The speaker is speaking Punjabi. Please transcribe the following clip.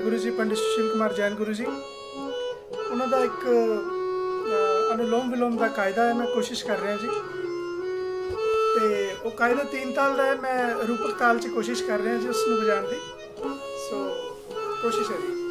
ਗੁਰੂ ਜੀ ਪੰਡਿਤ ਸੁਸ਼ੀਲ ਕੁਮਾਰ ਜੈਨ ਗੁਰੂ ਜੀ, ਉਹਨਾਂ ਦਾ ਇੱਕ ਅਨੁਲੋਮ ਵਿਲੋਮ ਦਾ ਕਾਇਦਾ ਹੈ, ਮੈਂ ਕੋਸ਼ਿਸ਼ ਕਰ ਰਿਹਾ ਜੀ। ਤੇ ਉਹ ਕਾਇਦਾ ਤਿੰਨ ਤਾਲ ਦਾ ਹੈ, ਮੈਂ ਰੂਪਕ ਤਾਲ 'ਚ ਕੋਸ਼ਿਸ਼ ਕਰ ਰਿਹਾ ਜੀ ਉਸ ਨੂੰ ਵਜਾਉਣ ਦੀ। ਸੋ ਕੋਸ਼ਿਸ਼ ਹੈ ਜੀ।